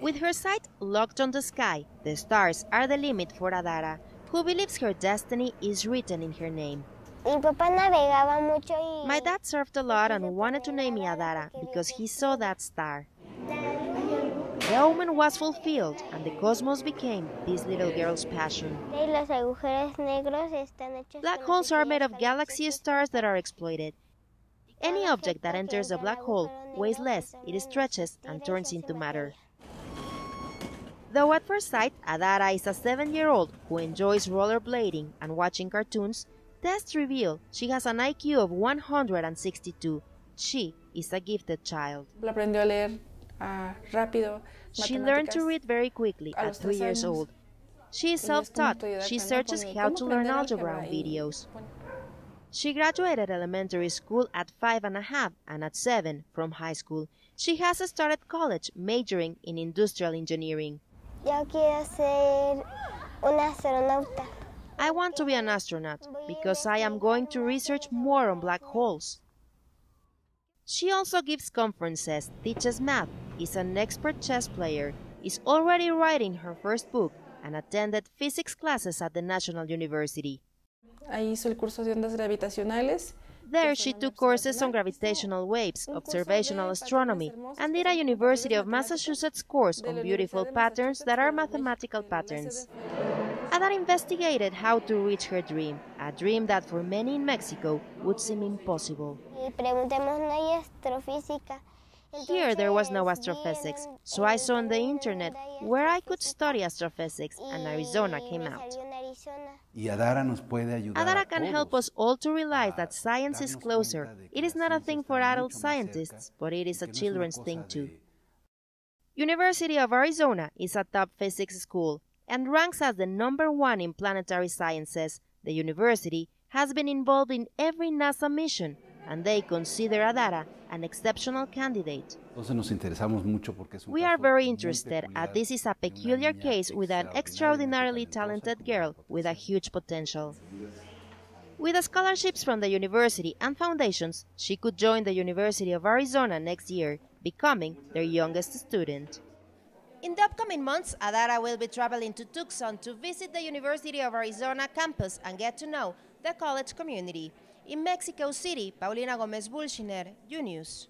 With her sight locked on the sky, the stars are the limit for Adhara, who believes her destiny is written in her name. Mi papá navegaba mucho y... My dad surfed a lot and wanted to name me Adhara because he saw that star. The omen was fulfilled and the cosmos became this little girl's passion. Y los agujeros negros están hechos Black holes are made of galaxy stars that are exploited. Any object that enters a black hole weighs less, it stretches and turns into matter. Though at first sight, Adhara is a seven year old who enjoys rollerblading and watching cartoons, tests reveal she has an IQ of 162. She is a gifted child. Aprendió a leer ah. She learned to read very quickly at three years old. She is self taught. She searches how to learn algebra on videos. She graduated elementary school at five and a half and at seven from high school. She has started college majoring in industrial engineering. Yo quiero ser una astronauta. I want to be an astronaut because I am going to research more on black holes. She also gives conferences, teaches math, is an expert chess player, is already writing her first book, and attended physics classes at the National University. Ahí hizo el curso de ondas gravitacionales. There she took courses on gravitational waves, observational astronomy, and did a University of Massachusetts course on beautiful patterns that are mathematical patterns. Ada investigated how to reach her dream, a dream that for many in Mexico would seem impossible. Y preguntemos, no hay astrofísica. Here there was no astrophysics, so I saw on the internet where I could study astrophysics, and Arizona came out. Salió en Arizona. Y Adhara nos puede ayudar. Adhara can help us all to realize that science is closer. cuenta de que It is not a thing for adult scientists, but it is a no es una children's thing too. University of Arizona is a top physics school and ranks as the number one in planetary sciences. The university has been involved in every NASA mission, and they consider Adhara an exceptional candidate. Entonces nos interesamos mucho porque es un We are very interested, as this is a peculiar case with an extraordinarily talented girl with a huge potential. With the scholarships from the university and foundations, she could join the University of Arizona next year, becoming their youngest student. In the upcoming months, Adhara will be traveling to Tucson to visit the University of Arizona campus and get to know the college community. In Mexico City, Paulina Gomez Bulshiner, UNews.